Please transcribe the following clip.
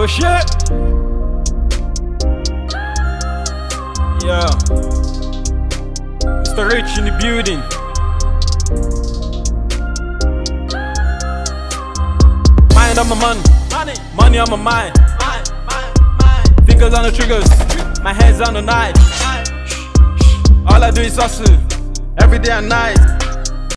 Oh shit! Yeah. Mr. Rich in the building. Mind on my money. Money. On my mind. Fingers on the triggers. My hands on the knife. All I do is hustle. Every day and night.